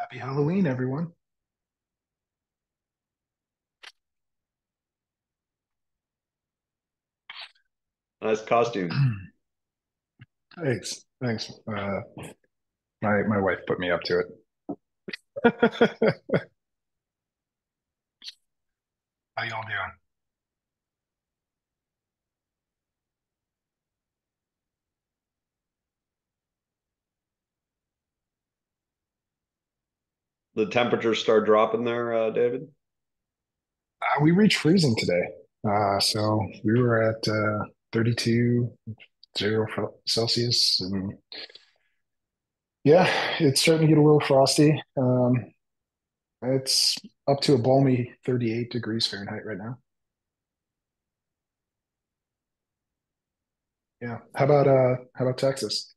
Happy Halloween, everyone. Nice costume. Thanks. Thanks. Uh, my my wife put me up to it. How y'all doing? The temperatures start dropping there, uh, David. Uh, we reached freezing today. Uh, so we were at uh, 32, zero Celsius, and yeah, it's starting to get a little frosty. Um, it's up to a balmy 38 degrees Fahrenheit right now. Yeah. How about uh how about Texas?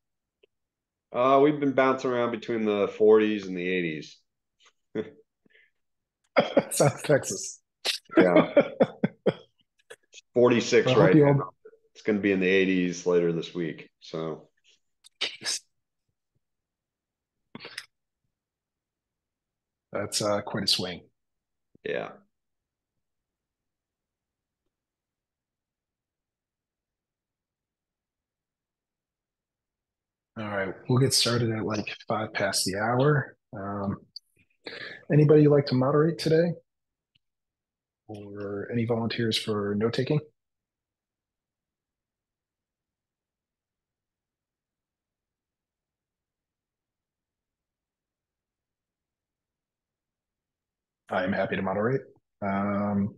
Uh, we've been bouncing around between the 40s and the 80s. South Texas. Yeah. 46 I right now. all It's going to be in the 80s later this week. So, that's uh quite a swing. yeah. All right, we'll get started at like five past the hour. Um, anybody like to moderate today, or any volunteers for note taking? I'm happy to moderate. Um,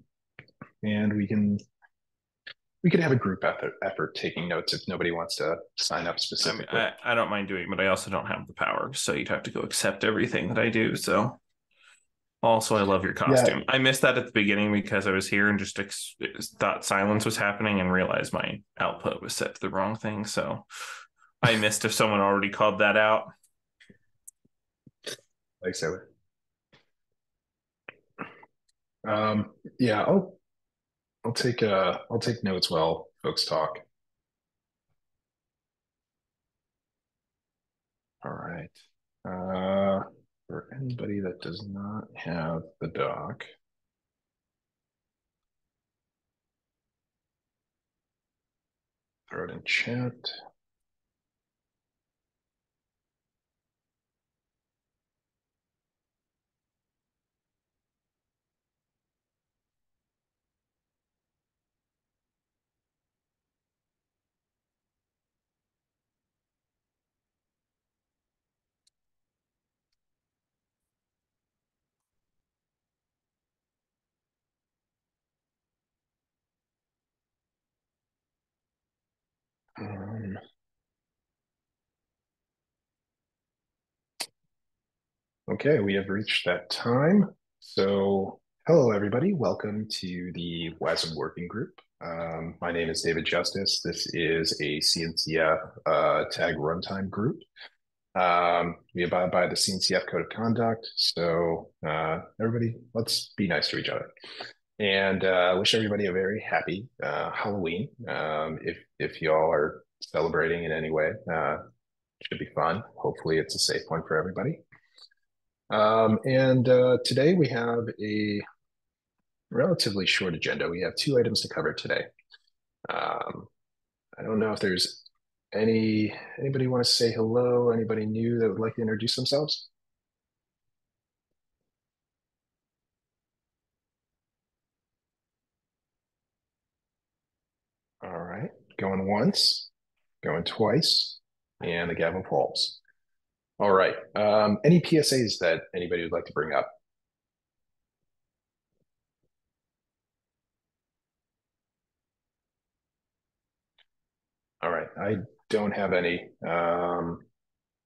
and we can we could have a group effort, effort taking notes if nobody wants to sign up I mean, specifically. I, I don't mind doing it, but I also don't have the power. So you'd have to go accept everything that I do. So also, I love your Yeah, costume. I missed that at the beginning because I was here and just ex- thought silence was happening and realized my output was set to the wrong thing. So I missed if someone already called that out. like so. Um, yeah, I'll I'll take uh I'll take notes while folks talk. All right. Uh, for anybody that does not have the doc, throw it in chat. Okay, we have reached that time. So, hello everybody. Welcome to the WASM Working Group. Um, my name is David Justice. This is a CNCF uh, tag runtime group. Um, we abide by the CNCF Code of Conduct. So, uh, everybody, let's be nice to each other. And uh, wish everybody a very happy uh, Halloween. Um, if if y'all are celebrating in any way, uh, should be fun. Hopefully, it's a safe one for everybody. Um, and uh, today we have a relatively short agenda. We have two items to cover today. Um, I don't know if there's any anybody want to say hello. Anybody new that would like to introduce themselves? All right, going once, going twice, and the gavel falls. All right. Um, any PSAs that anybody would like to bring up? All right, I don't have any. Um,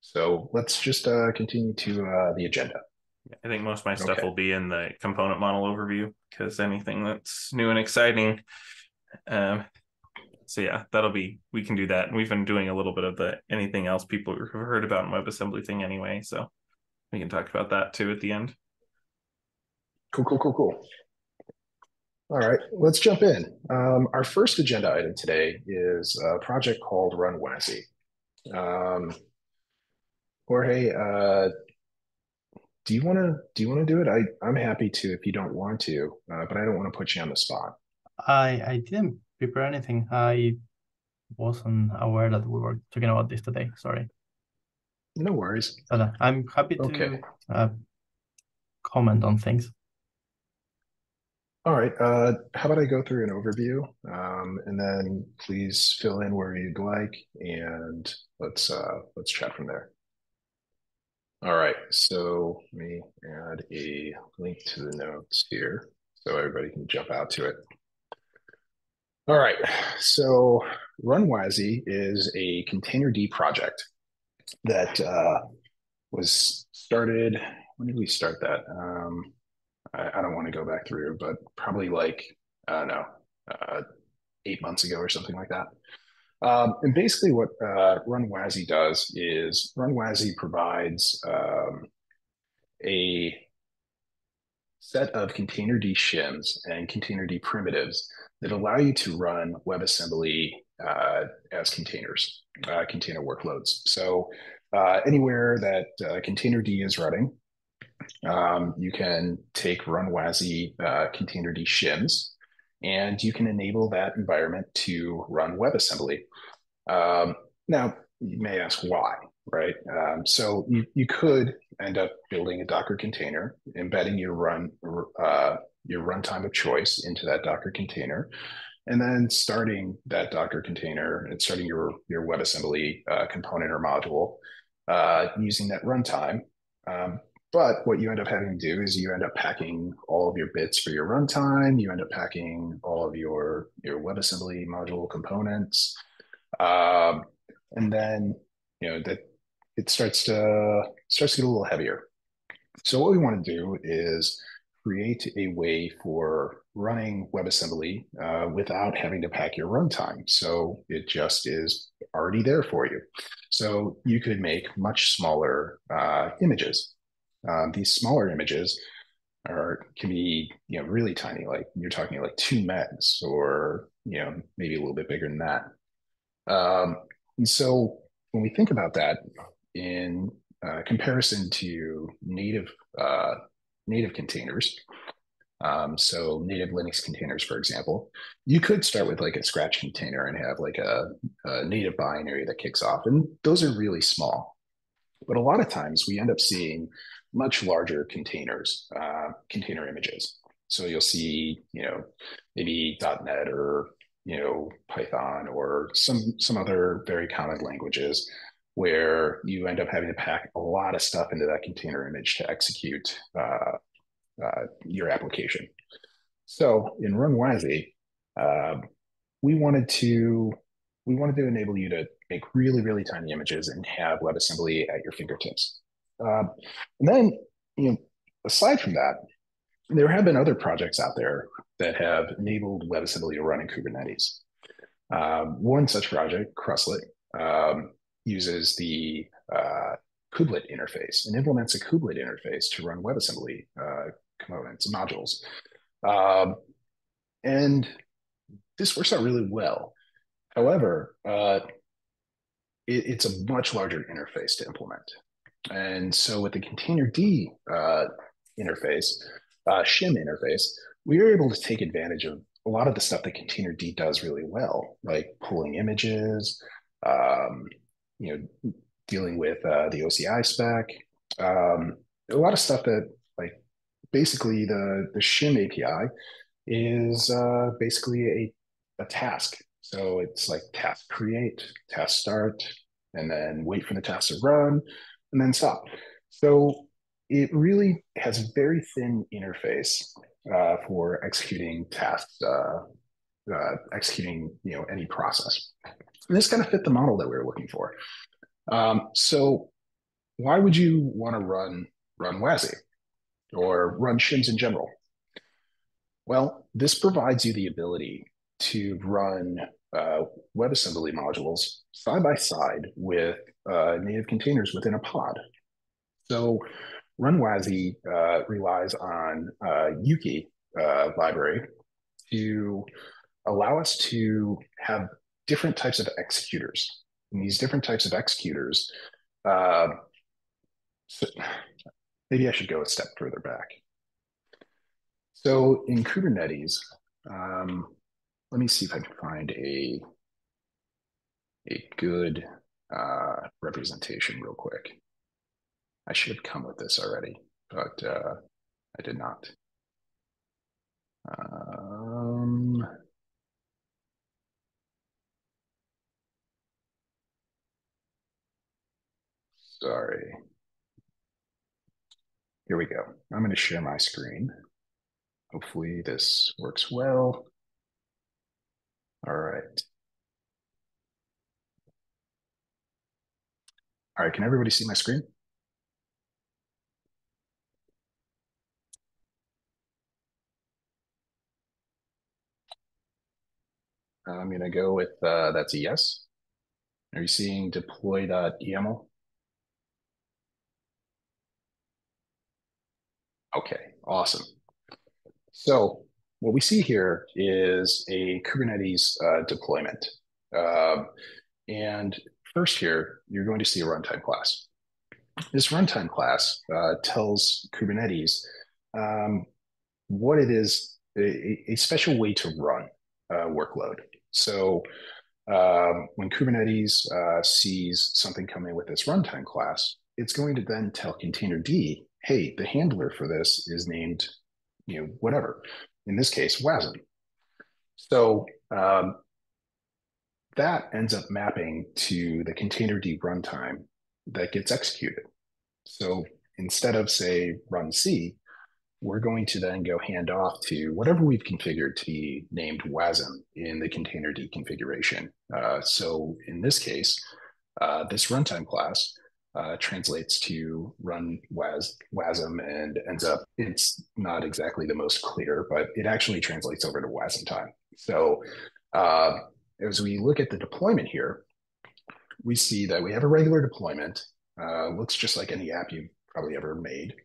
so let's just uh, continue to uh, the agenda. I think most of my stuff Okay. will be in the component model overview because anything that's new and exciting. Um, so yeah, that'll be we can do that. And we've been doing a little bit of the anything else people have heard about in WebAssembly thing anyway. So we can talk about that too at the end. Cool, cool, cool, cool. All right, let's jump in. Um, our first agenda item today is a project called Run WASI. Um, Jorge, uh, do you want to do you want to do it? I I'm happy to if you don't want to, uh, but I don't want to put you on the spot. I I didn't prepare anything. I wasn't aware that we were talking about this today. Sorry. No worries. But uh, I'm happy to Okay. uh, comment on things. All right. Uh, how about I go through an overview, um, and then please fill in where you'd like, and let's uh, let's chat from there. All right. So let me add a link to the notes here so everybody can jump out to it. All right. So RunWASI is a containerd project that uh, was started. When did we start that? Um, I, I don't want to go back through, but probably like, I don't know, uh, eight months ago or something like that. Um, and basically, what uh, RunWASI does is RunWASI provides um, a set of containerd shims and containerd primitives that allow you to run WebAssembly uh, as containers, uh, container workloads. So uh, anywhere that uh, containerd is running, um, you can take Run RunWASI uh, containerd shims, and you can enable that environment to run WebAssembly. Um, now, you may ask why, right? Um, so you, you could end up building a Docker container, embedding your run uh, your runtime of choice into that Docker container, and then starting that Docker container and starting your your WebAssembly uh, component or module uh, using that runtime. Um, but what you end up having to do is you end up packing all of your bits for your runtime. You end up packing all of your your WebAssembly module components, um, and then you know that it starts to starts to get a little heavier. So what we want to do is create a way for running WebAssembly uh, without having to pack your runtime. So it just is already there for you. So you could make much smaller uh, images. Um, these smaller images are can be you know really tiny, like you're talking like two megs, or you know maybe a little bit bigger than that. Um, and so when we think about that in uh, comparison to native uh, native containers, um, so native Linux containers, for example, you could start with like a scratch container and have like a, a native binary that kicks off, and those are really small. But a lot of times we end up seeing much larger containers, uh, container images. So you'll see, you know, maybe .NET or you know Python or some some other very common languages where you end up having to pack a lot of stuff into that container image to execute uh, uh, your application. So in RunWASI, uh, we wanted to we wanted to enable you to make really really tiny images and have WebAssembly at your fingertips. Um, and then, you know, aside from that, there have been other projects out there that have enabled WebAssembly to run in Kubernetes. Um, one such project, Krustlet, um, uses the uh, kubelet interface and implements a kubelet interface to run WebAssembly uh, components and modules. Um, and this works out really well. However, uh, it, it's a much larger interface to implement. And so with the containerd uh, interface, uh, shim interface, we are able to take advantage of a lot of the stuff that containerd does really well, like pulling images, um, you know, dealing with uh, the OCI spec, um, a lot of stuff that like basically the the shim API is uh, basically a a task. So it's like task create, task start, and then wait for the task to run, and then stop. So it really has a very thin interface uh, for executing tasks, uh, uh, executing you know any process. And this kind of fit the model that we were looking for. Um, so why would you want to run run WASI or run shims in general? Well, this provides you the ability to run uh, WebAssembly modules side by side with uh, native containers within a pod. So RunWASI uh, relies on uh, youki uh, library to allow us to have different types of executors. And these different types of executors, uh, maybe I should go a step further back. So in Kubernetes, um, let me see if I can find a, a good uh, representation real quick. I should have come with this already, but uh, I did not. Um, sorry. Here we go. I'm going to share my screen. Hopefully this works well. All right. All right, can everybody see my screen? I'm going to go with uh, that's a yes. Are you seeing deploy.yaml? Okay, awesome. So what we see here is a Kubernetes uh, deployment. Uh, and first here, you're going to see a runtime class. This runtime class uh, tells Kubernetes um, what it is, a, a, special way to run a workload. So um, when Kubernetes uh, sees something coming with this runtime class, it's going to then tell containerd, hey, the handler for this is named, you know, whatever. In this case, WASM. So um, that ends up mapping to the containerd runtime that gets executed. So instead of say runc, we're going to then go hand off to whatever we've configured to be named WASM in the containerd configuration. Uh, so in this case, uh, this runtime class uh, translates to run WAS, WASM and ends up, it's not exactly the most clear, but it actually translates over to Wasmtime. So uh, as we look at the deployment here, we see that we have a regular deployment, uh, looks just like any app you've probably ever made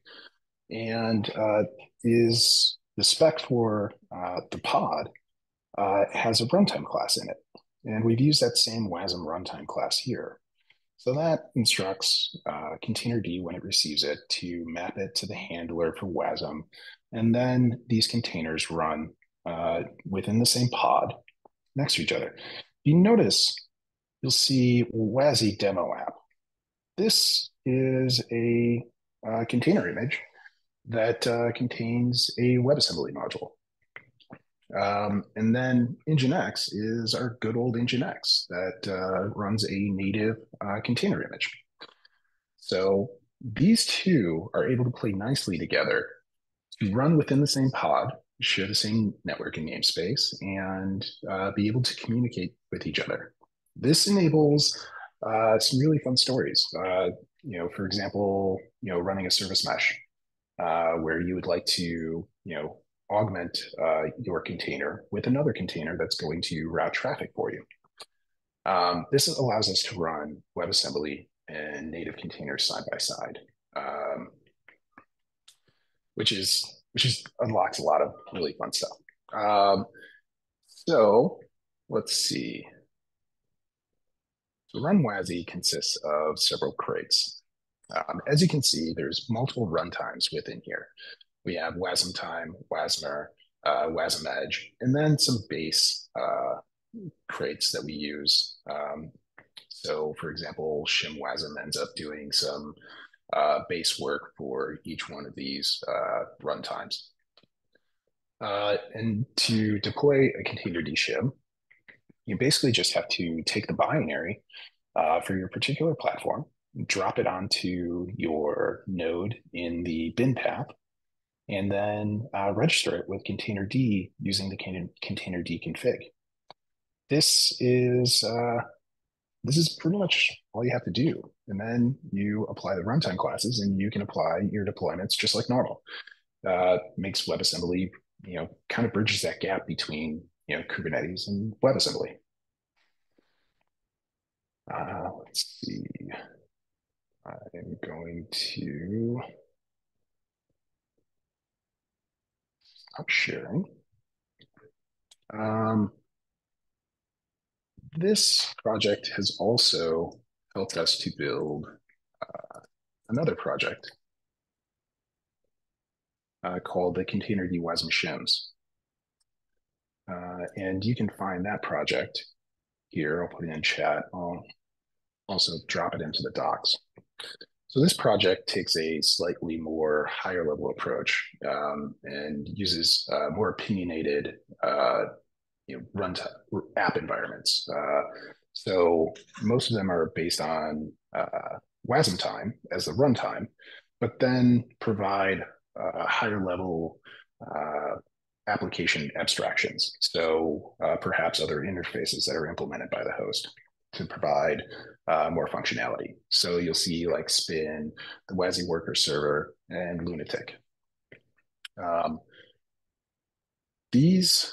and uh, is the spec for uh, the pod uh, has a runtime class in it. And we've used that same WASM runtime class here. So that instructs uh, containerd when it receives it to map it to the handler for WASM. And then these containers run uh, within the same pod next to each other. You notice, you'll see WASI demo app. This is a uh, container image that uh, contains a WebAssembly module. Um, and then Nginx is our good old Nginx that uh, runs a native uh, container image. So these two are able to play nicely together to run within the same pod, share the same networking namespace, and uh, be able to communicate with each other. This enables uh, some really fun stories. Uh, you know, for example, you know, running a service mesh uh, where you would like to, you know, augment uh, your container with another container that's going to route traffic for you. Um, this allows us to run WebAssembly and native containers side by side, um, which is which is unlocks a lot of really fun stuff. Um, so let's see. So Run WASI consists of several crates. Um, as you can see, there's multiple runtimes within here. We have Wasmtime, WASMer, uh, WasmEdge, and then some base uh, crates that we use. Um, so for example, Shim WASM ends up doing some uh, base work for each one of these uh, runtimes. Uh, and to deploy a containerd shim, you basically just have to take the binary uh, for your particular platform, drop it onto your node in the bin path, and then uh, register it with containerd using the containerd config. This is uh, this is pretty much all you have to do, and then you apply the runtime classes, and you can apply your deployments just like normal. Uh, makes WebAssembly, you know, kind of bridges that gap between you know Kubernetes and WebAssembly. Uh, let's see. I'm going to stop sharing. Um, this project has also helped us to build uh, another project. uh, called the Containerd WASM shims. Uh, and you can find that project here. I'll put it in chat. I'll also drop it into the docs. So this project takes a slightly more higher level approach um, and uses uh, more opinionated uh, you know, runtime app environments. Uh, so most of them are based on uh, Wasmtime as the runtime, but then provide higher level uh, application abstractions. So uh, perhaps other interfaces that are implemented by the host to provide uh, more functionality. So you'll see like Spin, the WASI Worker Server, and Lunatic. Um, these,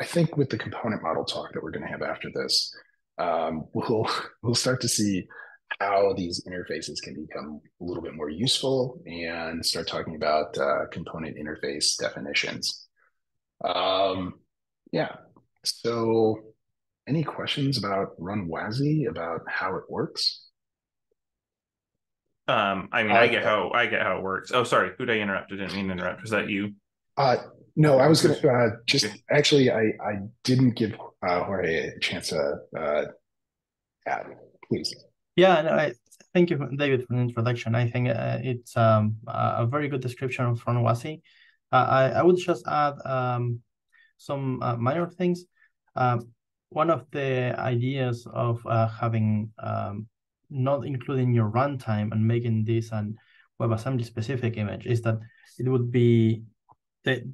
I think with the component model talk that we're going to have after this, um, we'll we'll start to see how these interfaces can become a little bit more useful and start talking about uh, component interface definitions. Um, yeah, so any questions about Run WASI, about how it works? Um, I mean, I get how I get how it works. Oh, sorry, who'd I interrupt? I didn't mean to interrupt. Was that you? Uh, no, I was gonna uh, just actually, I I didn't give uh, Jorge a chance to uh, add. Please. Yeah, no, I thank you, David, for the introduction. I think uh, it's um, a very good description of Run WASI. Uh, I I would just add um, some uh, minor things. Um, one of the ideas of uh, having um, not including your runtime and making this an WebAssembly specific image is that it would be the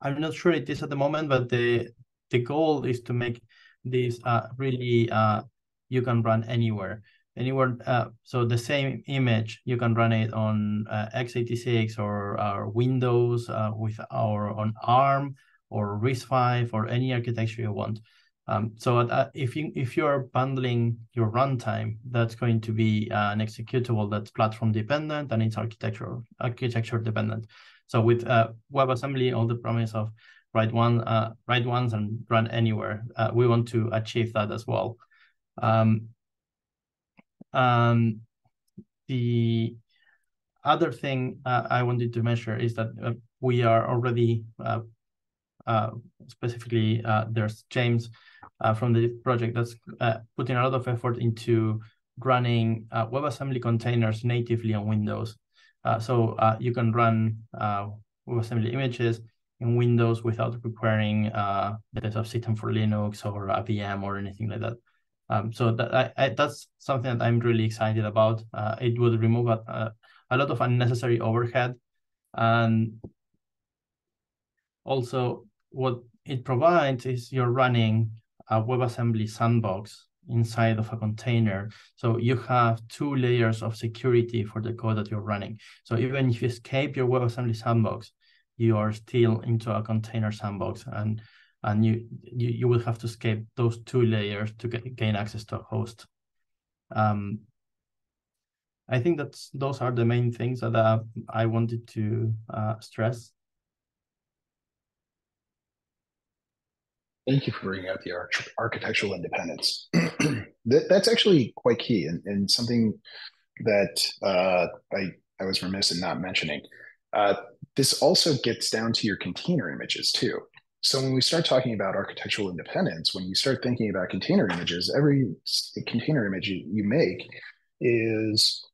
I'm not sure it is at the moment, but the the goal is to make this uh, really uh, you can run anywhere. Anywhere uh, so the same image you can run it on uh, x86 or, or windows uh, with our on arm or RISC-V or any architecture you want. Um, so uh, if you if you're bundling your runtime, that's going to be uh, an executable that's platform dependent and it's architecture architecture dependent. So with uh, WebAssembly, all the promise of write one uh, write once and run anywhere, uh, we want to achieve that as well. Um, um, the other thing uh, I wanted to measure is that we are already uh, specifically uh, there's James uh, from the project that's putting a lot of effort into running WebAssembly containers natively on Windows. so you can run WebAssembly images in Windows without requiring uh, the system for Linux or a VM or anything like that. Um, so that I, I, that's something that I'm really excited about. Uh, it would remove a, a, lot of unnecessary overhead, and also what it provides is you're running a WebAssembly sandbox inside of a container. So you have two layers of security for the code that you're running. So even if you escape your WebAssembly sandbox, you are still into a container sandbox and and you you, you will have to escape those two layers to get, gain access to a host. Um, I think that's those are the main things that uh, I wanted to uh, stress. Thank you for bringing out the arch- architectural independence. that, that's actually quite key and, and something that uh, I, I was remiss in not mentioning. Uh, this also gets down to your container images too. So when we start talking about architectural independence, when you start thinking about container images, every container image you, you make is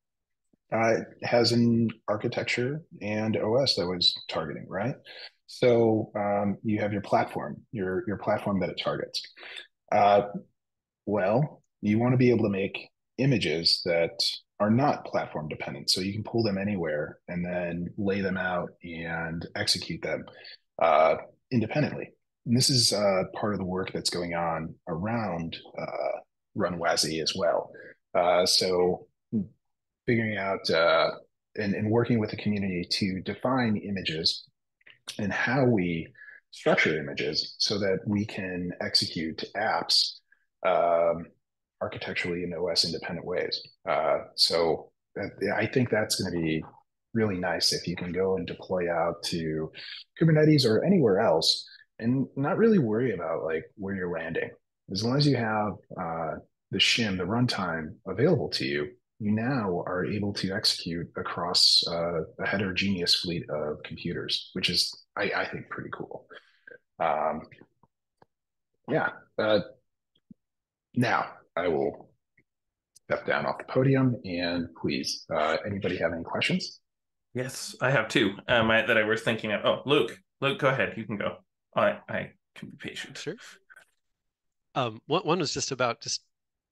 uh, has an architecture and OS that was targeting, right? So um, you have your platform, your your platform that it targets. Uh, well, you want to be able to make images that are not platform dependent, so you can pull them anywhere and then lay them out and execute them uh, independently. And this is uh, part of the work that's going on around uh, Run WASI as well. Uh, so figuring out uh, and, and working with the community to define images and how we structure images so that we can execute apps um, architecturally in OS independent ways. Uh, so that, I think that's going to be really nice if you can go and deploy out to Kubernetes or anywhere else and not really worry about like where you're landing. As long as you have uh, the shim, the runtime available to you, you now are able to execute across uh, a heterogeneous fleet of computers, which is, I, I think, pretty cool. Um, yeah. Uh, now I will step down off the podium and please, uh, anybody have any questions? Yes, I have two um, I, that I was thinking of. Oh, Luke, Luke, go ahead. You can go. I I can be patient. Sure. Um, one, one was just about just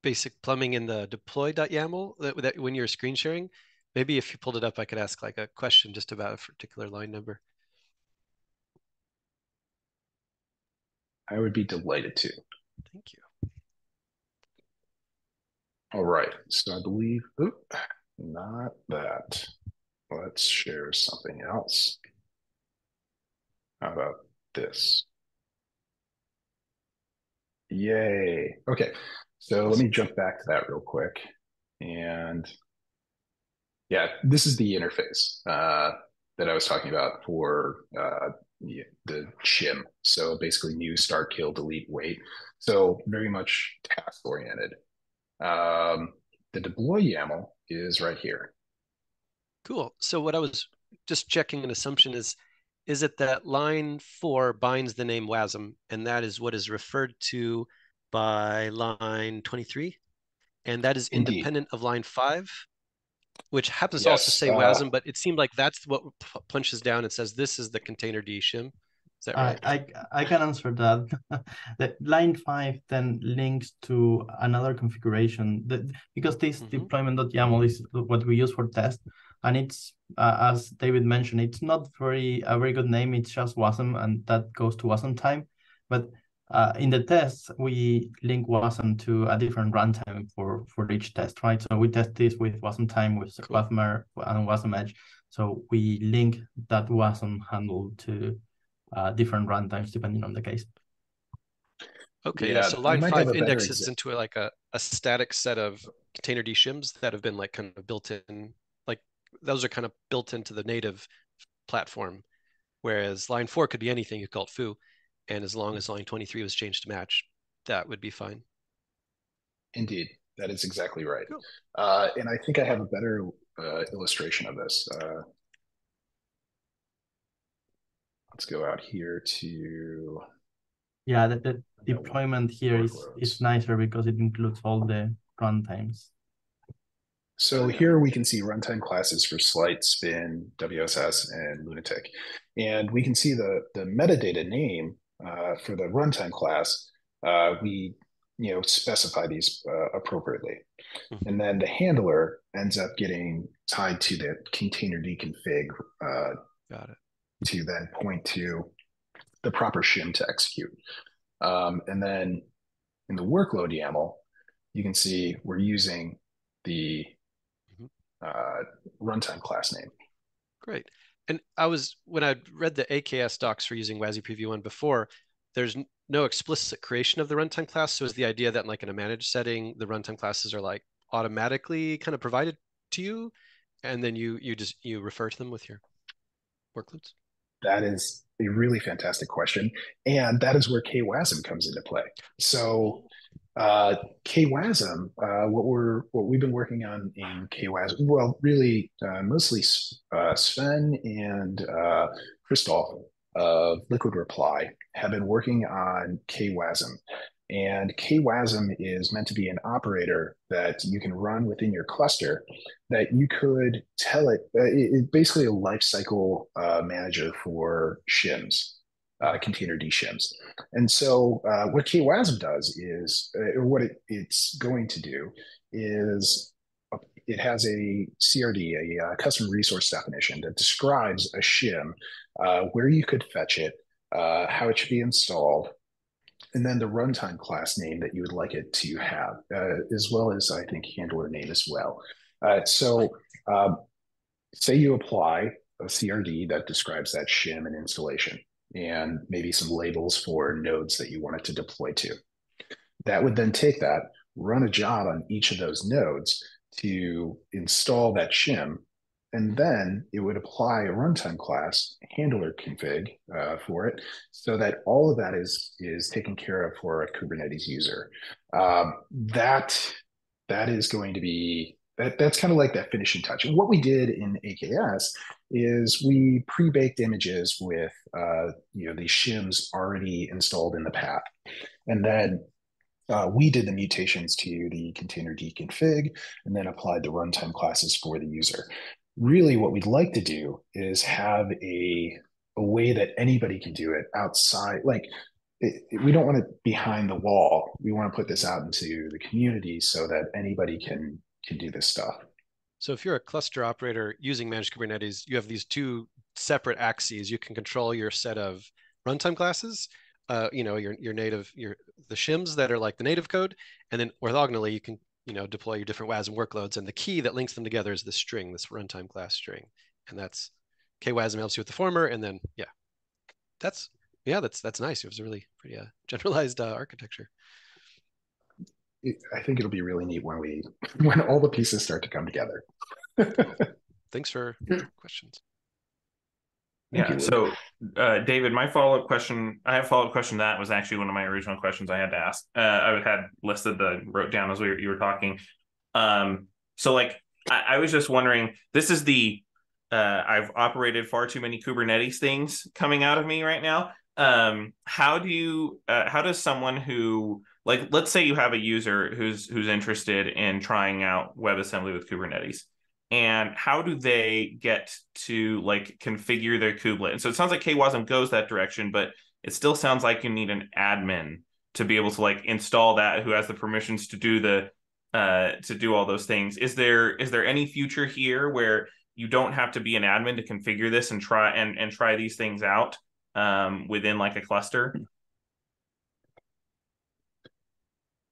basic plumbing in the deploy.yaml that, that when you're screen sharing. Maybe if you pulled it up, I could ask like a question just about a particular line number. I would be delighted to. Thank you. All right. So I believe, oop, not that. Let's share something else. How about this? Yay. Okay. So let me jump back to that real quick. And yeah, this is the interface uh, that I was talking about for uh, the, shim. So basically new start, kill, delete, wait. So very much task oriented. Um, the deploy YAML is right here. Cool. So what I was just checking an assumption is, is it that line four binds the name WASM, and that is what is referred to by line 23? And that is Indeed. independent of line five, which happens Yes, to also say uh, WASM, but it seemed like that's what punches down and says this is the containerd shim. Is that right? I I can answer that. the line five then links to another configuration that because this Mhm. deployment.yaml is what we use for test, and it's uh, as David mentioned, it's not very a very good name. It's just WASM, and that goes to Wasmtime. But uh, in the tests, we link WASM to a different runtime for for each test, right? So we test this with Wasmtime, with Cool. WASM and WasmEdge. So we link that WASM handle to uh, different runtimes depending on the case. Okay, yeah. Yeah, So line five indexes into a, like a, a static set of containerd shims that have been like kind of built in, like those are kind of built into the native platform. Whereas line four could be anything you call it foo. And as long as line 23 was changed to match, that would be fine. Indeed, that is exactly right. Cool. Uh, and I think I have a better uh, illustration of this. Uh, let's go out here to Yeah, the, the deployment here is, workloads. is nicer because it includes all the runtimes. So here we can see runtime classes for Slight, Spin, WSS, and Lunatic. And we can see the, the metadata name uh, for the runtime class. Uh, we you know specify these uh, appropriately. Mhm. And then the handler ends up getting tied to the containerd config uh, Got it. to then point to the proper shim to execute. Um, and then in the workload YAML, you can see we're using the Mhm. uh, runtime class name. Great. And I was when I read the AKS docs for using WASI Preview One before, there's no explicit creation of the runtime class. So is the idea that like in a managed setting, the runtime classes are like automatically kind of provided to you, and then you you just you refer to them with your workloads? That is a really fantastic question. And that is where KWASM comes into play. So uh, KWASM, uh, what we're what we've been working on in KWASM, well, really uh, mostly uh, Sven and uh, Christoph of Liquid Reply have been working on KWASM. And KWASM is meant to be an operator that you can run within your cluster that you could tell it, uh, it- it's basically a lifecycle uh, manager for shims, uh, containerd shims. And so uh, what KWASM does is, uh, what it, it's going to do is it has a CRD, a uh, custom resource definition that describes a shim, uh, where you could fetch it, uh, how it should be installed, and then the runtime class name that you would like it to have, as well as I think handler name as well. So um, say you apply a CRD that describes that shim and installation and maybe some labels for nodes that you want it to deploy to. That would then take that, run a job on each of those nodes to install that shim, and then it would apply a runtime class handler config uh, for it, so that all of that is is taken care of for a Kubernetes user. Um, that that is going to be that, that's kind of like that finishing touch. And what we did in AKS is we pre-baked images with uh, you know these shims already installed in the path, and then uh, we did the mutations to the container config and then applied the runtime classes for the user. Really, what we'd like to do is have a a way that anybody can do it outside, like it, it, we don't want it behind the wall. We want to put this out into the community so that anybody can can do this stuff. So if you're a cluster operator using managed Kubernetes, you have these two separate axes. You can control your set of runtime classes, uh, you know, your your native your the shims that are like the native code, and then orthogonally you can you know deploy your different WASM workloads. And the key that links them together is this string, this runtime class string, and that's KWASM helps you with the former, and then yeah, that's yeah, that's that's nice. It was a really pretty uh, generalized uh, architecture. I think it'll be really neat when we when all the pieces start to come together. Thanks for questions. Thank yeah. You. So, uh, David, my follow up question, I have a follow up question. That was actually one of my original questions I had to ask. Uh, I had listed the wrote down as we were, you were talking. Um, so, like, I, I was just wondering. This is the uh, I've operated far too many Kubernetes things coming out of me right now. Um, how do you? Uh, how does someone who like, let's say you have a user who's who's interested in trying out WebAssembly with Kubernetes, and how do they get to like configure their kubelet? And so it sounds like KWASM goes that direction, but it still sounds like you need an admin to be able to like install that who has the permissions to do the uh to do all those things. Is there is there any future here where you don't have to be an admin to configure this and try and and try these things out um, within like a cluster?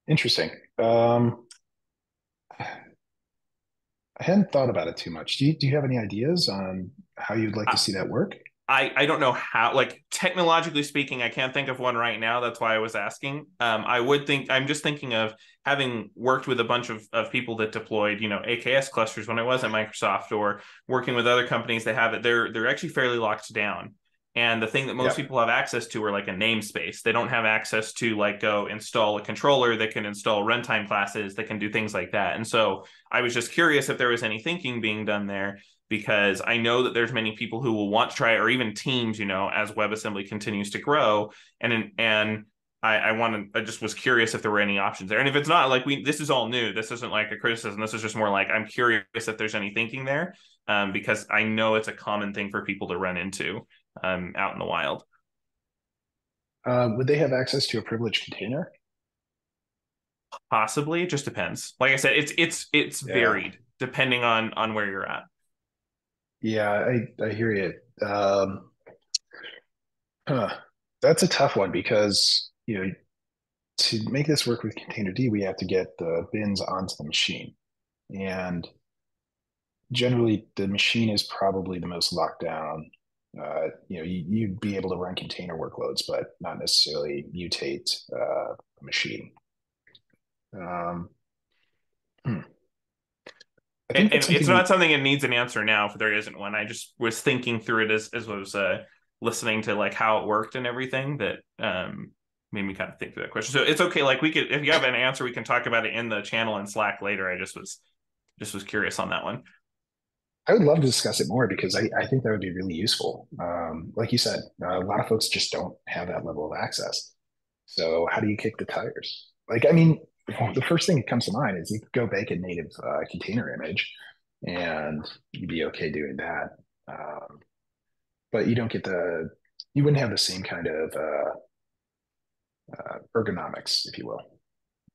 Interesting. Um, I hadn't thought about it too much. Do you, do you have any ideas on how you'd like to see that work? I, I don't know how like technologically speaking i can't think of one right now that's why i was asking um, i would think i'm just thinking of having worked with a bunch of, of people that deployed you know aks clusters when i was at microsoft or working with other companies that have it they're they're actually fairly locked down and the thing that most people have access to are like a namespace they don't have access to like go install a controller that can install runtime classes that can do things like that and so i was just curious if there was any thinking being done there because I know that there's many people who will want to try it, or even teams, you know, as WebAssembly continues to grow. And and I, I wanted, I just was curious if there were any options there. And if it's not, like we, this is all new. This isn't like a criticism. This is just more like I'm curious if there's any thinking there, um, because I know it's a common thing for people to run into um, out in the wild. Uh, would they have access to a privileged container? Possibly, it just depends. Like I said, it's it's it's yeah. varied depending on on where you're at. Yeah, I, I hear you. Um, huh. That's a tough one because, you know, to make this work with containerd, we have to get the bins onto the machine. And generally, the machine is probably the most locked down. Uh, you know, you, would be able to run container workloads, but not necessarily mutate uh, a machine. Um, hmm. And, and it's not something that needs an answer now if there isn't one. I just was thinking through it as as I was uh, listening to like how it worked and everything that um, made me kind of think through that question. So it's okay. Like we could, if you have an answer, we can talk about it in the channel and Slack later. I just was just was curious on that one. I would love to discuss it more because I, I think that would be really useful. Um, like you said, uh, a lot of folks just don't have that level of access. So how do you kick the tires? Like, I mean, the first thing that comes to mind is you go bake a native uh, container image and you'd be okay doing that. Um, but you don't get the, you wouldn't have the same kind of uh, uh, ergonomics, if you will.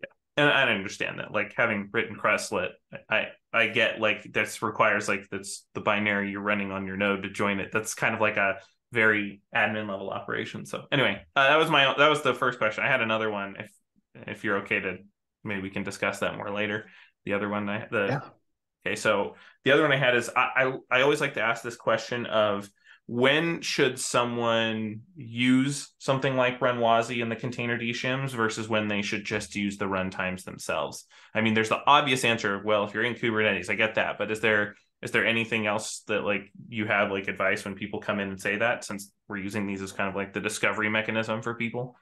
Yeah. And I understand that, like having written Krustlet, I I get like this requires like that's the binary you're running on your node to join it. That's kind of like a very admin level operation. So anyway, uh, that was my that was the first question. I had another one if if you're okay to maybe we can discuss that more later. The other one, I, the yeah. okay, so the other one I had is I, I I always like to ask this question of when should someone use something like runwasi in the container shims versus when they should just use the runtimes themselves? I mean, there's the obvious answer well, if you're in Kubernetes, I get that, but is there is there anything else that like you have like advice when people come in and say that since we're using these as kind of like the discovery mechanism for people?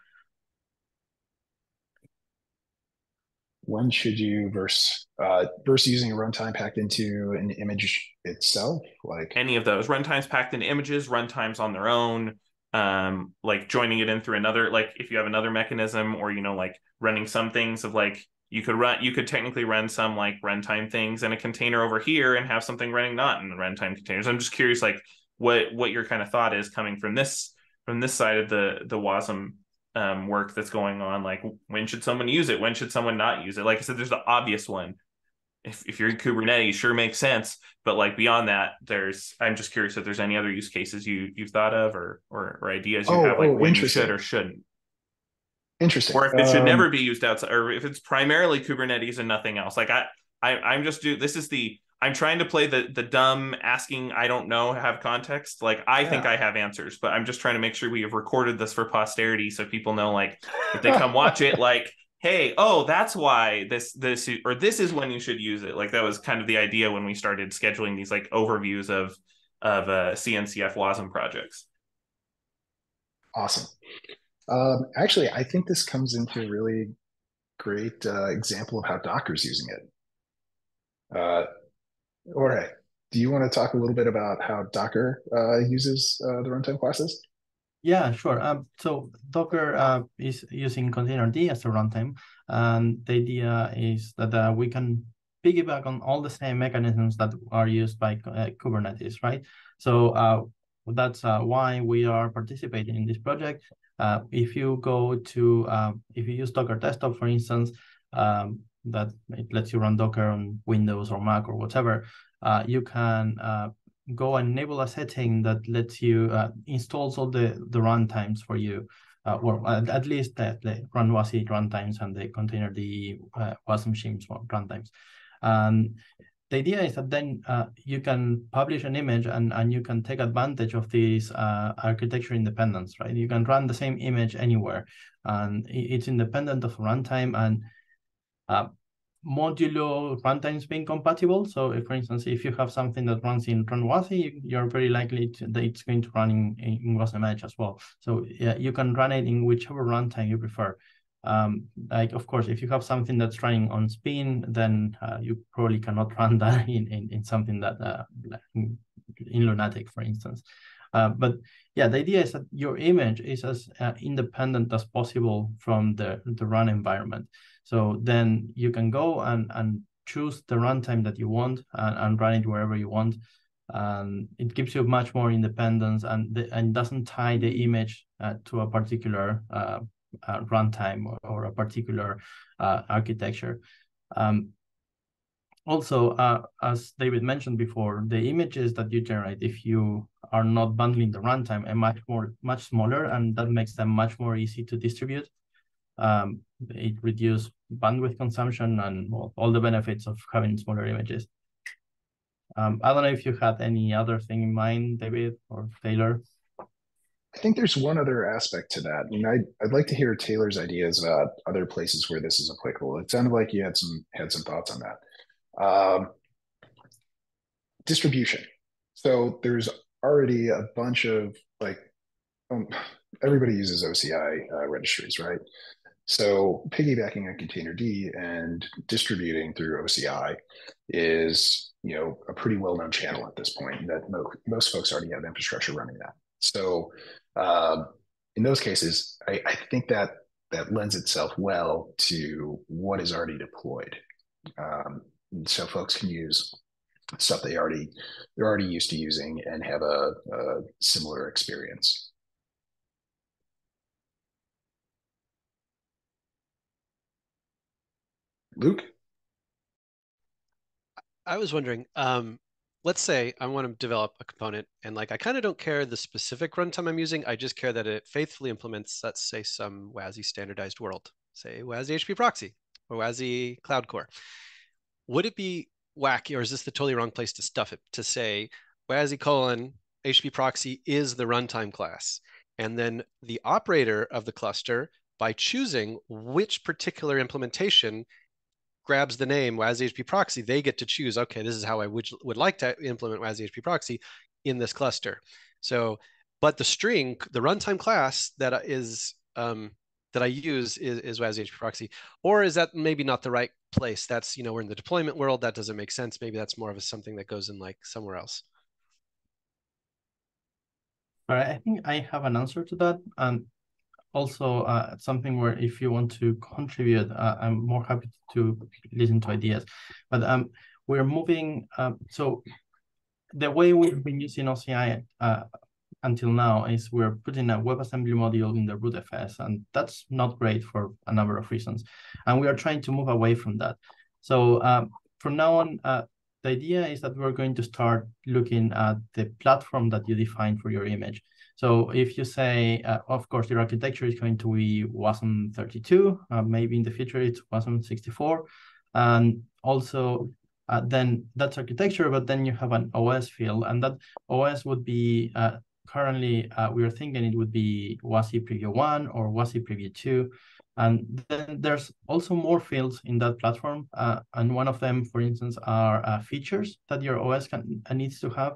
When should you versus uh, versus using a runtime packed into an image itself? Like any of those runtimes packed into images, runtimes on their own, um, like joining it in through another, like if you have another mechanism, or you know, like running some things of like you could run, you could technically run some like runtime things in a container over here and have something running not in the runtime containers. I'm just curious, like what what your kind of thought is coming from this from this side of the the WASM um, work that's going on. Like, when should someone use it? When should someone not use it? Like I said, there's the obvious one. If, if you're in Kubernetes, sure makes sense. But like beyond that, there's I'm just curious if there's any other use cases you you've thought of or or, or ideas you Oh, have like oh, when you should interesting. or shouldn't, interesting. or if it should Um, never be used outside, or if it's primarily Kubernetes and nothing else. Like I I I'm just do this is the I'm trying to play the the dumb asking I don't know have context. Like I think I have answers, but I'm just trying to make sure we have recorded this for posterity so people know like if they come watch it like hey oh that's why this this or this is when you should use it like that was kind of the idea when we started scheduling these like overviews of of uh cncf wasm projects Awesome. Um, actually, I think this comes into a really great uh, example of how Docker's using it. Uh, Jorge, do you want to talk a little bit about how Docker uh, uses uh, the runtime classes? Yeah, sure. Um, so Docker uh, is using Containerd as a runtime, and the idea is that uh, we can piggyback on all the same mechanisms that are used by uh, Kubernetes, right? So uh, that's why we are participating in this project. If you go to, uh, if you use Docker Desktop, for instance, um, that it lets you run Docker on Windows or Mac or whatever, uh, you can uh, go and enable a setting that lets you uh, installs all the the runtimes for you, uh, or at, at least the, the runwasi runtimes and the container the uh, WASM machines runtimes. And the idea is that then uh, you can publish an image and, and you can take advantage of this uh, architecture independence, right? You can run the same image anywhere, and it's independent of runtime and uh, modulo runtimes being compatible. So if, for instance, if you have something that runs in runwasi, you're very likely to, that it's going to run in, in Wasm as well. So yeah, you can run it in whichever runtime you prefer. Um, like, of course, if you have something that's running on Spin, then uh, you probably cannot run that in, in, in something that, uh, in, in Lunatic, for instance. Uh, but yeah, the idea is that your image is as uh, independent as possible from the, the run environment. So then you can go and, and choose the runtime that you want and, and run it wherever you want. And it gives you much more independence and, the, and doesn't tie the image uh, to a particular uh, uh, runtime or, or, a particular uh, architecture. Um, also, uh, as David mentioned before, the images that you generate, if you are not bundling the runtime, are much more much smaller, and that makes them much more easy to distribute. Um, it reduces bandwidth consumption and well, all the benefits of having smaller images. Um, I don't know if you had any other thing in mind, David or Taylor. I think there's one other aspect to that. I mean, I'd, I'd like to hear Taylor's ideas about other places where this is applicable. It sounded like you had some had some thoughts on that. Um, distribution. So there's already a bunch of like, um, everybody uses OCI uh, registries, right? So piggybacking on Containerd and distributing through OCI is, you know, a pretty well-known channel at this point that mo most folks already have infrastructure running that. So um, in those cases, I, I think that that lends itself well to what is already deployed. Um, so folks can use stuff they already they're already used to using and have a, a similar experience. Luke? I was wondering, um, let's say I want to develop a component and like I kind of don't care the specific runtime I'm using. I just care that it faithfully implements, let's say, some WASI standardized world, say WASI HP proxy or WASI Cloud Core. Would it be wacky, or is this the totally wrong place to stuff it to say WASI colon HP proxy is the runtime class, and then the operator of the cluster by choosing which particular implementation grabs the name WASI HP proxy, they get to choose, okay, this is how I would, would like to implement WASI HP proxy in this cluster. So, but the string, the runtime class that is um, that I use is, is WASI HP proxy, or is that maybe not the right place? That's you know we're in the deployment world. That doesn't make sense. Maybe that's more of a something that goes in like somewhere else. All right, I think I have an answer to that, and also uh, something where if you want to contribute, uh, I'm more happy to listen to ideas. But um, we're moving. Um, so the way we've been using OCI uh, until now is we're putting a WebAssembly module in the rootfs, and that's not great for a number of reasons. And we are trying to move away from that. So um, from now on, uh, the idea is that we're going to start looking at the platform that you define for your image. So if you say, uh, of course, your architecture is going to be WASM 32, uh, maybe in the future it's WASM 64, and also uh, then that's architecture, but then you have an OS field, and that OS would be uh, currently uh, we are thinking it would be WASI Preview 1 or WASI Preview 2. And then there's also more fields in that platform. Uh, and one of them, for instance, are features that your OS can, needs to have.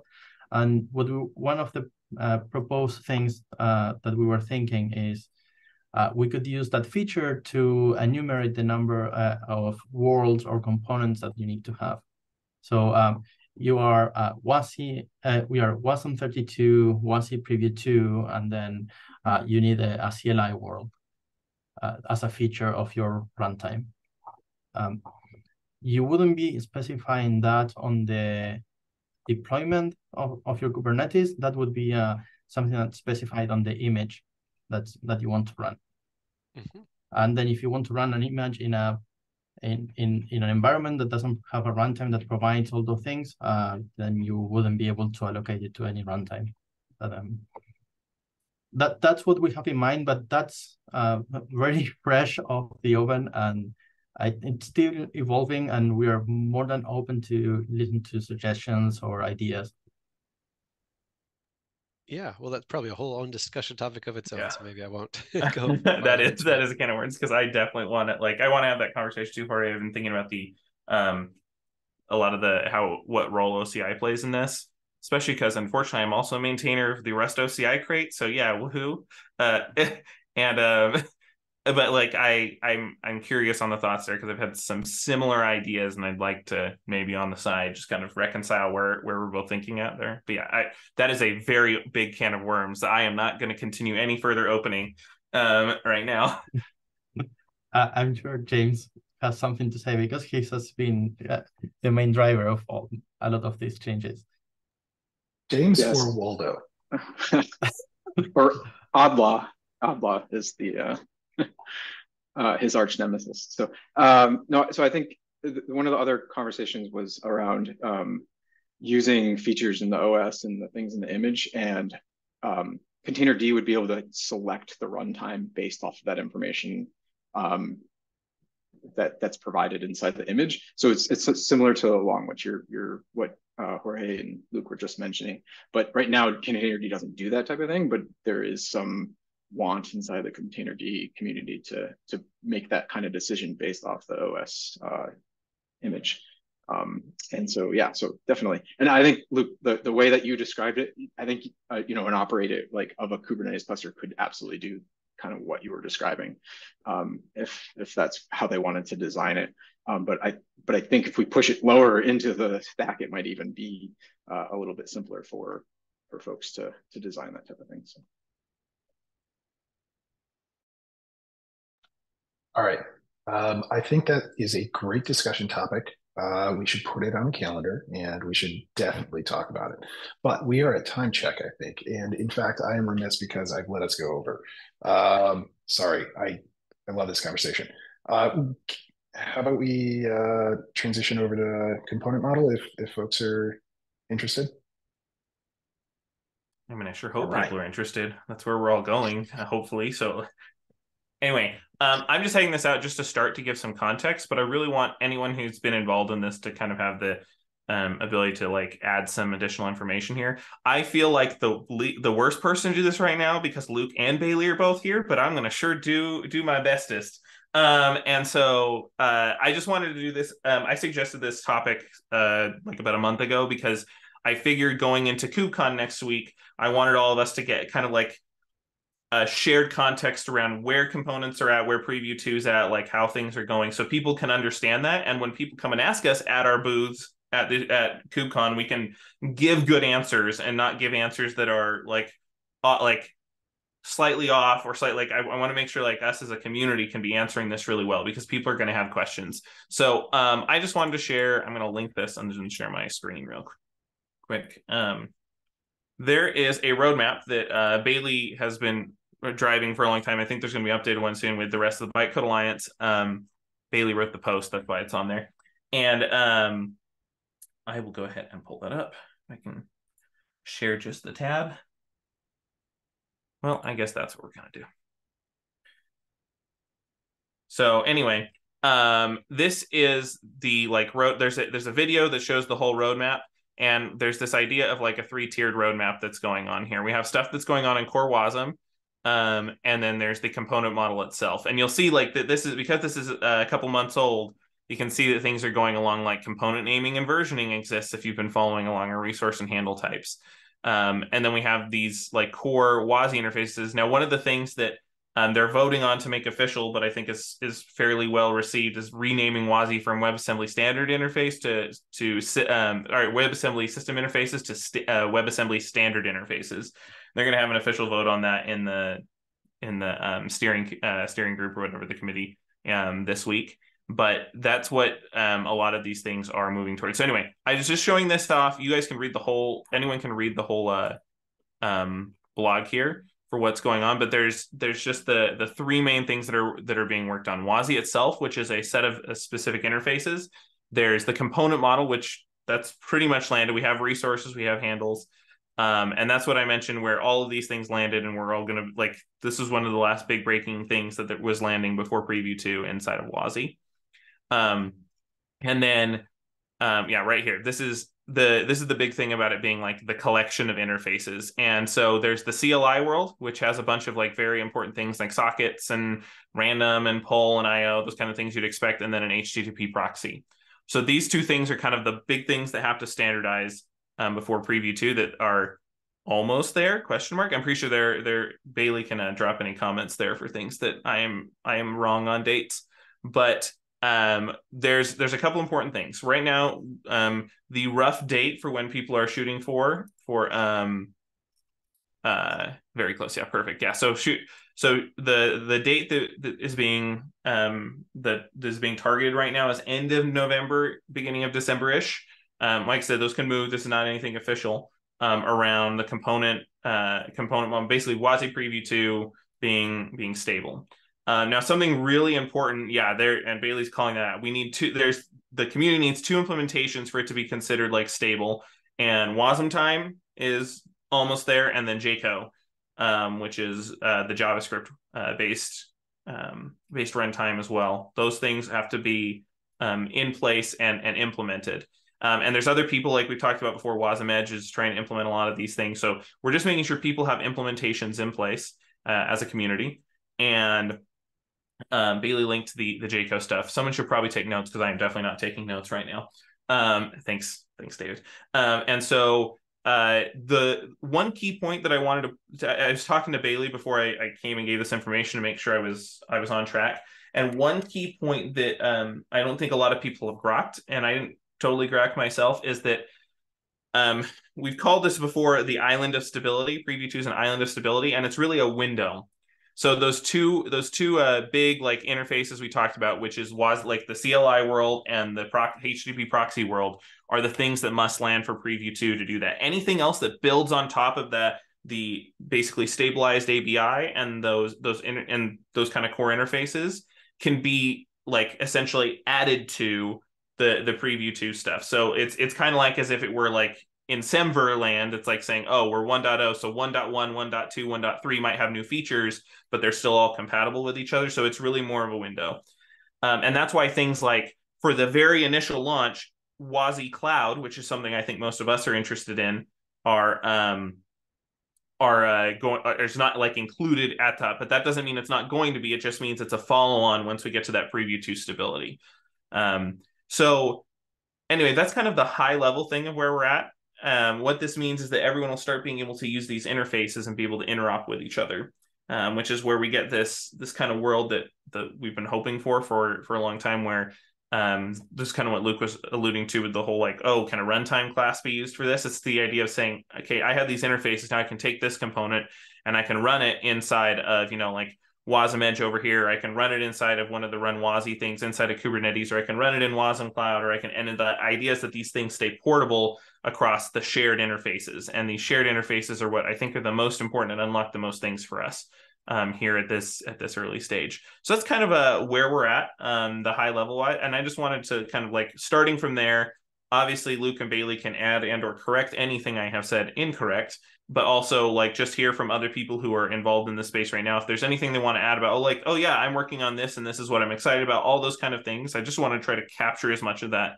And what we, one of the uh, proposed things uh, that we were thinking is uh, we could use that feature to enumerate the number of worlds or components that you need to have. So um, you are uh, WASI, uh, we are WASM 32, WASI Preview 2, and then uh, you need a, a CLI world uh, as a feature of your runtime. Um, you wouldn't be specifying that on the deployment of, of your Kubernetes. That would be uh, something that's specified on the image that's, that you want to run. Mm -hmm. And then if you want to run an image in a in, in, in an environment that doesn't have a runtime that provides all those things, uh, then you wouldn't be able to allocate it to any runtime. But, um, that that's what we have in mind, but that's uh, very fresh off the oven, and I, it's still evolving, and we are more than open to listen to suggestions or ideas. Yeah, well, that's probably a whole own discussion topic of its own. Yeah. So maybe I won't go. that is that is a can of worms because I definitely want to like I want to have that conversation too. Jorge, I've been thinking about the um a lot of the how what role OCI plays in this, especially because unfortunately I'm also a maintainer of the Rust OCI crate. So yeah, woohoo! Uh, and um but like I I'm I'm curious on the thoughts there because I've had some similar ideas and I'd like to maybe on the side just kind of reconcile where where we're both thinking out there. But yeah, I that is a very big can of worms. I am not going to continue any further opening um right now. uh, I'm sure James has something to say because he has been uh, the main driver of all a lot of these changes. James yes. or Waldo? or Oddlaw. Oddlaw is the uh uh, his arch nemesis. So um, no, so I think th- one of the other conversations was around um, using features in the OS and the things in the image, and um, D would be able to select the runtime based off of that information um, that that's provided inside the image. So it's it's similar to along what you're you're what uh, Jorge and Luke were just mentioning. But right now, containerd doesn't do that type of thing, but there is some want inside the Containerd community to to make that kind of decision based off the OS uh, image. Um, and so, yeah, so definitely. And I think, Luke, the, the way that you described it, I think, uh, you know, an operator like of a Kubernetes cluster could absolutely do kind of what you were describing, um, if if that's how they wanted to design it. Um, but I but I think if we push it lower into the stack, it might even be uh, a little bit simpler for for folks to to design that type of thing. So. All right. Um, I think that is a great discussion topic. Uh, we should put it on the calendar and we should definitely talk about it. But we are at time check, I think. And in fact, I am remiss because I've let us go over. Um, sorry, I, I love this conversation. Uh, how about we uh, transition over to component model if, if folks are interested? I mean, I sure hope right. people are interested. That's where we're all going, hopefully. So Anyway, um, I'm just heading this out just to start to give some context, but I really want anyone who's been involved in this to kind of have the um, ability to like add some additional information here. I feel like the the worst person to do this right now because Luke and Bailey are both here, but I'm gonna sure do do my bestest. Um, and so uh, I just wanted to do this. Um, I suggested this topic uh, like about a month ago because I figured going into KubeCon next week, I wanted all of us to get kind of like uh, shared context around where components are at, where preview two is at, like how things are going, so people can understand that. And when people come and ask us at our booths at the at KubeCon, we can give good answers and not give answers that are like uh, like slightly off or slightly like I, I want to make sure like us as a community can be answering this really well because people are going to have questions. So um, I just wanted to share. I'm going to link this. Going to share my screen real quick. Um, there is a roadmap that uh, Bailey has been driving for a long time. I think there's going to be updated one soon with the rest of the Bytecode Alliance. Um, Bailey wrote the post, that's why it's on there. And um, I will go ahead and pull that up. I can share just the tab. Well, I guess that's what we're going to do. So anyway, um, this is the like road. There's a there's a video that shows the whole roadmap, and there's this idea of like a three tiered roadmap that's going on here. We have stuff that's going on in core WASM, um, and then there's the component model itself. And you'll see like that this is because this is a couple months old. You can see that things are going along like component naming and versioning exists if you've been following along our resource and handle types. Um, and then we have these like core WASI interfaces. Now, one of the things that um, they're voting on to make official, but I think is is fairly well received, is renaming WASI from WebAssembly Standard Interface to to um, or WebAssembly System Interfaces to st- uh, WebAssembly Standard Interfaces. They're going to have an official vote on that in the in the um, steering uh, steering group or whatever the committee um, this week but that's what um, a lot of these things are moving towards. So anyway, I was just showing this off. You guys can read the whole. Anyone can read the whole uh, um, blog here for what's going on. But there's there's just the the three main things that are that are being worked on. WASI itself, which is a set of uh, specific interfaces. There's the component model, which that's pretty much landed. We have resources, we have handles. Um, and that's what I mentioned, where all of these things landed, and we're all gonna like this is one of the last big breaking things that, was landing before preview two inside of WASI. Um, and then, um, yeah, right here. This is the this is the big thing about it being like the collection of interfaces. And so there's the CLI world, which has a bunch of like very important things like sockets and random and poll and IO, those kind of things you'd expect, and then an HTTP proxy. So these two things are kind of the big things that have to standardize um, before preview two that are almost there question mark i'm pretty sure they're they're bailey can uh, drop any comments there for things that i am i am wrong on dates but um, there's there's a couple important things right now. Um, the rough date for when people are shooting for for um, uh, very close. Yeah, perfect. Yeah. So shoot. So the the date that, that is being um that is being targeted right now is end of November, beginning of December ish. Um, like I said, those can move. This is not anything official. Um, around the component uh component one, basically WASI preview two being being stable. Uh, now, something really important, yeah, there and Bailey's calling that. We need two. There's the community needs two implementations for it to be considered like stable, and Wasmtime is almost there, and then Jco, um, which is uh, the JavaScript uh, based um, based runtime as well. Those things have to be um, in place and and implemented. Um, and there's other people like we've talked about before. WasmEdge is trying to implement a lot of these things. So we're just making sure people have implementations in place uh, as a community. And um, Bailey linked the the Jco stuff. Someone should probably take notes because I am definitely not taking notes right now. Um, thanks, thanks, David. Um, and so uh, the one key point that I wanted to, I was talking to Bailey before I, I, came and gave this information to make sure I was I was on track. And one key point that um, I don't think a lot of people have grokked, and I didn't totally grok myself, is that um, we've called this before the island of stability. Preview two is an island of stability, and it's really a window. So those two those two uh, big like interfaces we talked about, which is was like the CLI world and the HTTP proxy world, are the things that must land for Preview two to do that. Anything else that builds on top of that the basically stabilized ABI and those those in, and those kind of core interfaces can be like essentially added to the the preview 2 stuff. So it's it's kind of like as if it were like in Semver land, it's like saying, oh, we're 1.0, so 1.1, 1.2, 1.3 might have new features, but they're still all compatible with each other. So it's really more of a window. Um, and that's why things like for the very initial launch, WASI Cloud, which is something I think most of us are interested in, are um, are uh, going it's not like included at top, but that doesn't mean it's not going to be. It just means it's a follow on once we get to that preview two stability. Um, so anyway, that's kind of the high level thing of where we're at. Um, what this means is that everyone will start being able to use these interfaces and be able to interop with each other. um, which is where we get this this kind of world that that we've been hoping for for for a long time, where um, this is kind of what Luke was alluding to with the whole like, oh, can a runtime class be used for this? It's the idea of saying, okay, I have these interfaces now. I can take this component and I can run it inside of you know like WasmEdge over here. I can run it inside of one of the runwasi things inside of Kubernetes, or I can run it in wasmCloud, or I can. And the idea is that these things stay portable across the shared interfaces, and these shared interfaces are what I think are the most important and unlock the most things for us um, here at this at this early stage. So that's kind of a where we're at, um, the high level. And I just wanted to kind of like starting from there. Obviously, Luke and Bailey can add and or correct anything I have said incorrect but also like just hear from other people who are involved in the space right now if there's anything they want to add about oh like oh yeah i'm working on this and this is what i'm excited about all those kind of things i just want to try to capture as much of that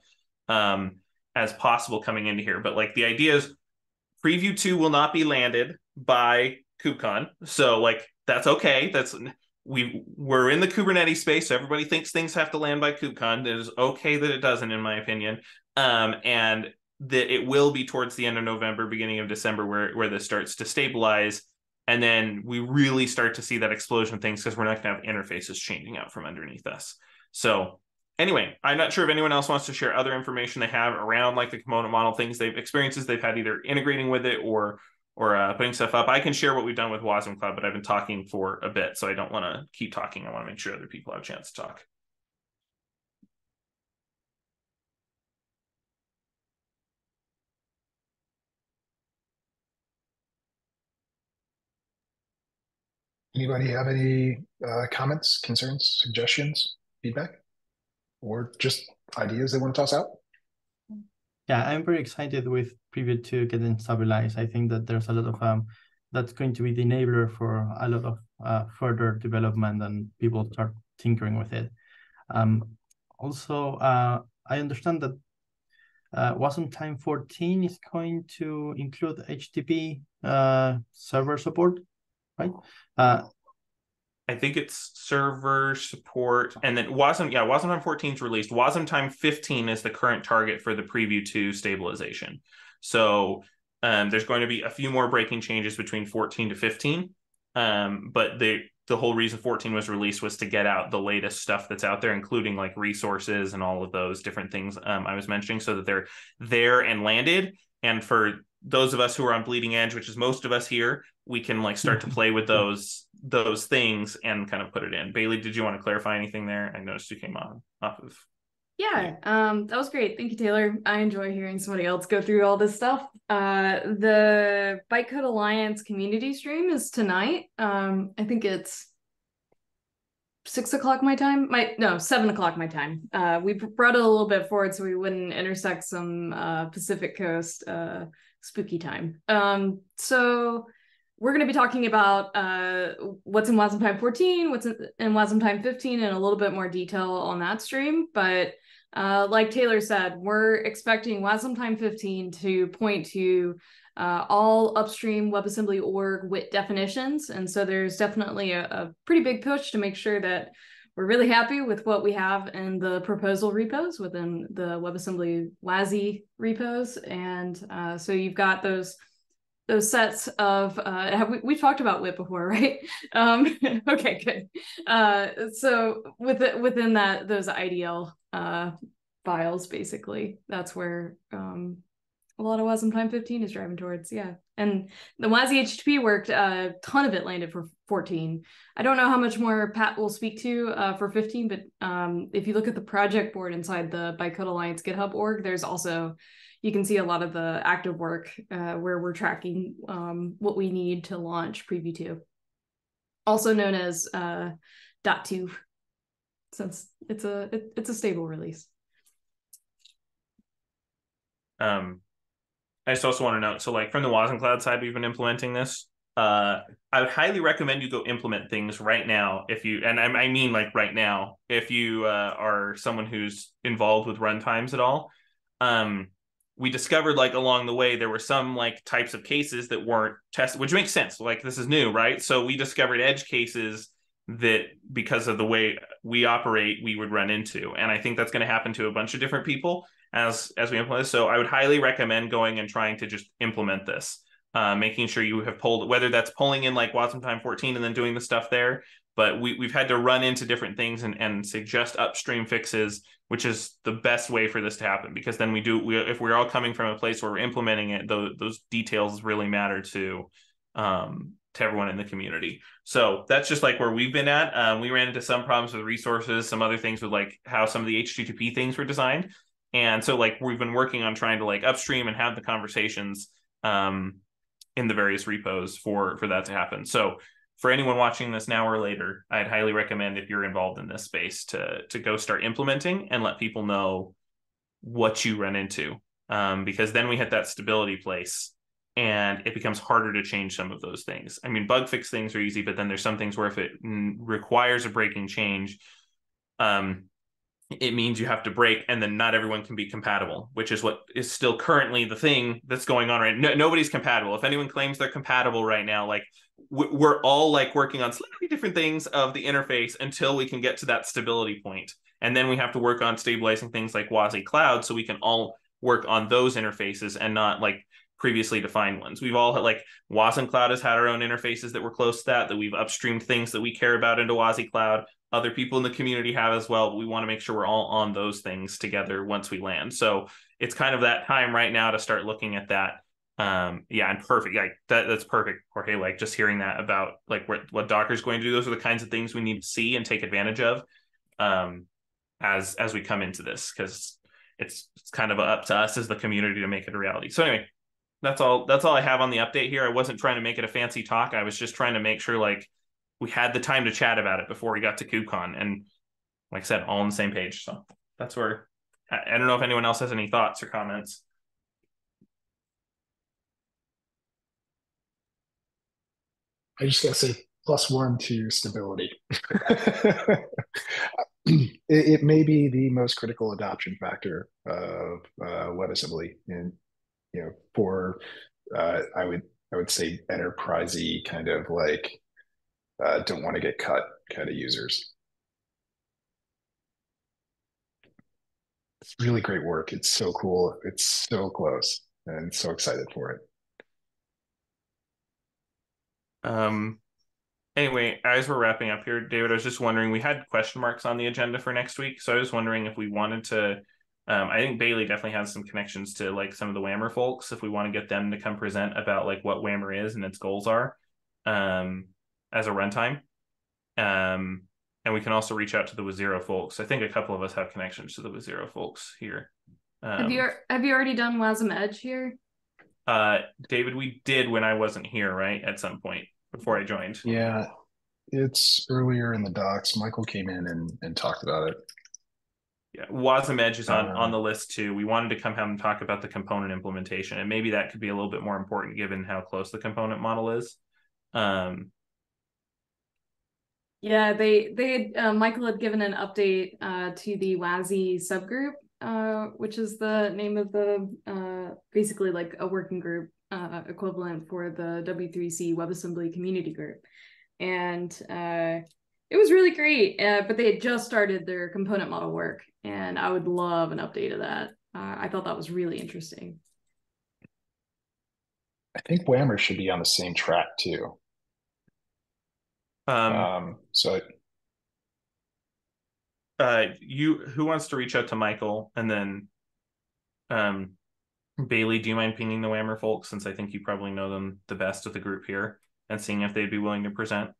um as possible coming into here. But like the idea is preview 2 will not be landed by kubecon. So like that's okay. That's we we're in the kubernetes space so everybody thinks things have to land by kubecon. It is okay that it doesn't in my opinion. Um and that it will be towards the end of November, beginning of December, where where this starts to stabilize, and then we really start to see that explosion of things because we're not going to have interfaces changing out from underneath us. So anyway, I'm not sure if anyone else wants to share other information they have around like the component model things they've experiences they've had either integrating with it or or uh, putting stuff up. I can share what we've done with wasmCloud, but I've been talking for a bit, so I don't want to keep talking. I want to make sure other people have a chance to talk. Anybody have any uh, comments, concerns, suggestions, feedback, or just ideas they want to toss out? Yeah, I'm very excited with Preview 2 getting stabilized. I think that there's a lot of um, that's going to be the enabler for a lot of uh, further development and people start tinkering with it. Um, also, uh, I understand that uh, Wasmtime 14 is going to include HTTP uh, server support right? Uh, I think it's server support, and then Wasm, yeah, Wasmtime 14 is released. Wasmtime 15 is the current target for the preview 2 stabilization. So um, there's going to be a few more breaking changes between 14 to 15. Um, but the the whole reason 14 was released was to get out the latest stuff that's out there, including like resources and all of those different things um, I was mentioning, so that they're there and landed. And for those of us who are on bleeding edge, which is most of us here, we can like start to play with those those things and kind of put it in. Bailey, did you want to clarify anything there? I noticed you came on off of. Yeah, um, that was great. Thank you, Taylor. I enjoy hearing somebody else go through all this stuff. Uh, the Bytecode Alliance community stream is tonight. Um, I think it's six o'clock my time. My no, seven o'clock my time. Uh, we brought it a little bit forward so we wouldn't intersect some uh, Pacific Coast uh, spooky time. Um, so we're going to be talking about uh, what's in Wasmtime 14, what's in, in Wasmtime 15, and a little bit more detail on that stream. But uh, like Taylor said, we're expecting Wasmtime 15 to point to uh, all upstream WebAssembly org WIT definitions. And so there's definitely a, a pretty big push to make sure that we're really happy with what we have in the proposal repos within the WebAssembly WASI repos. And uh, so you've got those those sets of uh, have we, we've talked about WIT before, right? Um, okay, good. Uh, so within within that those IDL uh, files, basically, that's where um, a lot of Wasmtime 15 is driving towards. Yeah, and the WASI HTTP worked. A ton of it landed for 14. I don't know how much more Pat will speak to uh, for 15, but um, if you look at the project board inside the Bytecode Alliance GitHub org, there's also you can see a lot of the active work uh, where we're tracking um, what we need to launch Preview 2, also known as uh, dot two, since it's a it, it's a stable release. Um, I just also want to note, so like from the wasmCloud side, we've been implementing this. Uh, I would highly recommend you go implement things right now if you, and I, I mean like right now, if you uh, are someone who's involved with runtimes at all. Um, we discovered like along the way there were some like types of cases that weren't tested, which makes sense. Like this is new, right? So we discovered edge cases that because of the way we operate, we would run into, and I think that's going to happen to a bunch of different people as as we implement this. So I would highly recommend going and trying to just implement this. uh, making sure you have pulled whether that's pulling in like Wasmtime 14 and then doing the stuff there. But we, we've had to run into different things and, and suggest upstream fixes, which is the best way for this to happen because then we do we if we're all coming from a place where we're implementing it, those, those details really matter to um, to everyone in the community. So that's just like where we've been at. Um, we ran into some problems with resources, some other things with like how some of the HTTP things were designed. And so like we've been working on trying to like upstream and have the conversations um, in the various repos for for that to happen. So for anyone watching this now or later, I'd highly recommend if you're involved in this space to to go start implementing and let people know what you run into. Um, because then we hit that stability place and it becomes harder to change some of those things. I mean, bug fix things are easy, but then there's some things where if it requires a breaking change, um, it means you have to break and then not everyone can be compatible which is what is still currently the thing that's going on right no, nobody's compatible. If anyone claims they're compatible right now like we're all like working on slightly different things of the interface until we can get to that stability point. And then we have to work on stabilizing things like WASI Cloud so we can all work on those interfaces and not like previously defined ones. We've all had like wasmCloud has had our own interfaces that were close to that that we've upstreamed things that we care about into WASI Cloud other people in the community have as well. We want to make sure we're all on those things together once we land. So it's kind of that time right now to start looking at that. Um, yeah, and perfect. Like that, that's perfect, Jorge. Like just hearing that about like what what Docker's going to do. Those are the kinds of things we need to see and take advantage of um, as as we come into this because it's it's kind of up to us as the community to make it a reality. So anyway, that's all that's all I have on the update here. I wasn't trying to make it a fancy talk. I was just trying to make sure like we had the time to chat about it before we got to KubeCon, and like I said, all on the same page. So that's where I, I don't know if anyone else has any thoughts or comments. I just gotta say plus one to stability. it, it, may be the most critical adoption factor of uh, WebAssembly, and you know, for uh, I would I would say enterprisey kind of like uh, don't want to get cut kind of users. It's really great work. It's so cool. It's so close and so excited for it. Um, anyway, as we're wrapping up here, David, I was just wondering, we had question marks on the agenda for next week. So I was wondering if we wanted to, um, I think Bailey definitely has some connections to like some of the WAMR folks, if we want to get them to come present about like what WAMR is and its goals are. Um, as a runtime. Um, and we can also reach out to the Wazero folks. I think a couple of us have connections to the Wazero folks here. Um, have you have you already done WasmEdge here? Uh, David, we did when I wasn't here, right? At some point before I joined. Yeah, it's earlier in the docs. Michael came in and, and talked about it. Yeah, WasmEdge is on, um, on the list too. We wanted to come have and talk about the component implementation, and maybe that could be a little bit more important given how close the component model is. Um, yeah, they they uh, Michael had given an update uh, to the WASI subgroup, uh, which is the name of the uh, basically like a working group uh, equivalent for the W3C WebAssembly community group, and uh, it was really great. but they had just started their component model work, and I would love an update of that. I thought that was really interesting. I think WAMR should be on the same track too. Um, um so uh you who wants to reach out to Michael and then um Bailey, do you mind pinging the WAMR folks since I think you probably know them the best of the group here and seeing if they'd be willing to present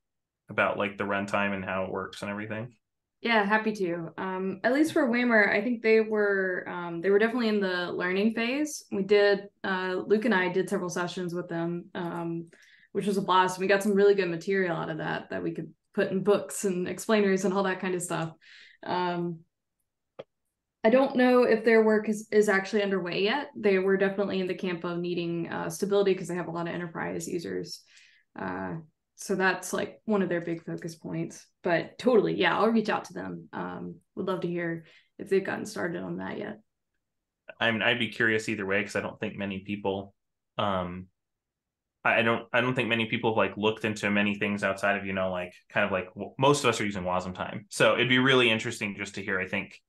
about like the runtime and how it works and everything? Yeah, happy to. Um, at least for WAMR, I think they were um, they were definitely in the learning phase. We did uh, Luke and I did several sessions with them um, which was a blast. We got some really good material out of that that we could put in books and explainers and all that kind of stuff. Um, I don't know if their work is, is actually underway yet. They were definitely in the camp of needing uh, stability because they have a lot of enterprise users. Uh, so that's like one of their big focus points. But totally, yeah, I'll reach out to them. Um, would love to hear if they've gotten started on that yet. I mean, I'd be curious either way because I don't think many people um, I don't I don't think many people have like looked into many things outside of you know like kind of like most of us are using Wasmtime. So it'd be really interesting just to hear I think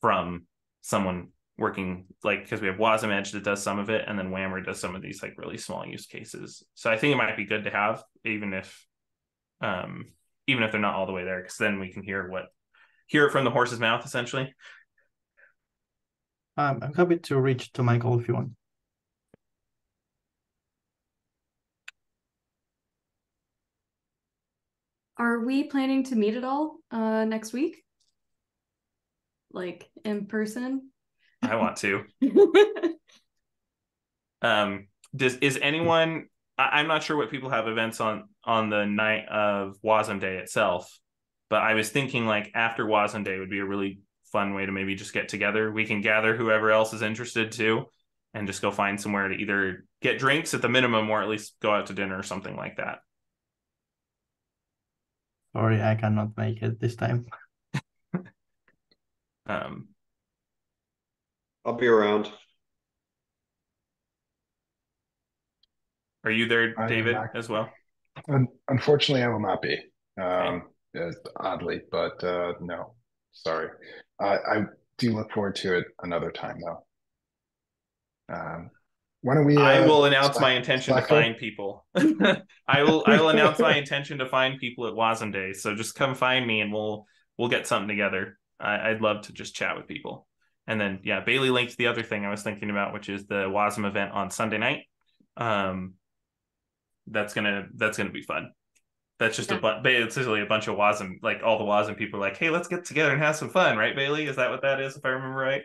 from someone working like because we have WasmEdge that does some of it, and then WAMR does some of these like really small use cases. So I think it might be good to have, even if, um, even if they're not all the way there, because then we can hear what hear it from the horse's mouth essentially. Um, I'm happy to reach to Michael if you want. Are we planning to meet at all uh next week? Like in person? I want to. um, does is anyone? I, am not sure what people have events on on the night of Wasm Day itself, but I was thinking like after Wasm Day would be a really fun way to maybe just get together. We can gather whoever else is interested too, and just go find somewhere to either get drinks at the minimum or at least go out to dinner or something like that. Sorry, I cannot make it this time. um, I'll be around. Are you there, I David, not- as well? Un- unfortunately, I will not be. Um, uh, oddly, but uh, no, sorry. I I do look forward to it another time, though. Um, why don't we? I uh, will announce Slack- my intention to Slack there? find people. I will I will announce my intention to find people at Wasm Day. So just come find me and we'll we'll get something together. I, I'd love to just chat with people. And then yeah, Bailey linked the other thing I was thinking about, which is the Wasm event on Sunday night. Um that's gonna that's gonna be fun. That's just a Yeah. bunch it's literally a bunch of Wasm like all the Wasm people are like, hey, let's get together and have some fun, right, Bailey? Is that what that is, if I remember right?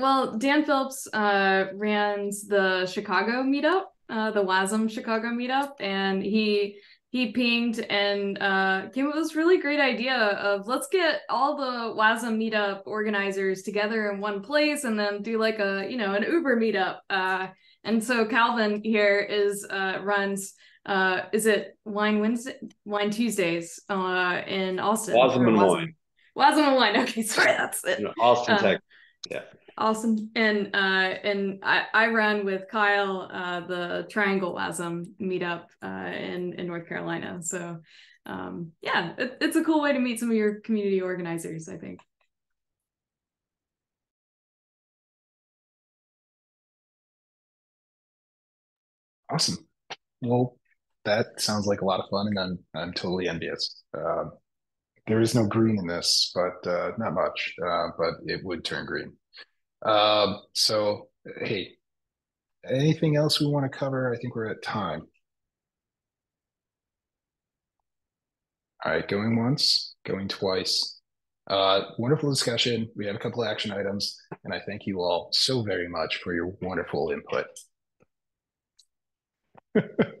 Well, Dan Phillips uh runs the Chicago meetup, uh the WASM Chicago meetup, and he he pinged and uh came up with this really great idea of let's get all the WASM meetup organizers together in one place and then do like a you know an Uber meetup. Uh and so Calvin here is uh runs uh is it Wine Wednesday Wine Tuesdays uh in Austin. Wasm and Wasm- Wine. Wasm and Wine. Okay, sorry, that's it. in Austin, Uh, Texas. Yeah. Awesome. And uh and I I ran with Kyle uh the Triangle Wasm meetup uh in in North Carolina. So um yeah, it, it's a cool way to meet some of your community organizers, I think. Awesome. Well, that sounds like a lot of fun, and I'm I'm totally envious. Um, there is no green in this, but uh, not much. Uh, but it would turn green. Um, so hey, anything else we want to cover? I think we're at time. All right, going once, going twice. Uh, wonderful discussion. We have a couple of action items, and I thank you all so very much for your wonderful input.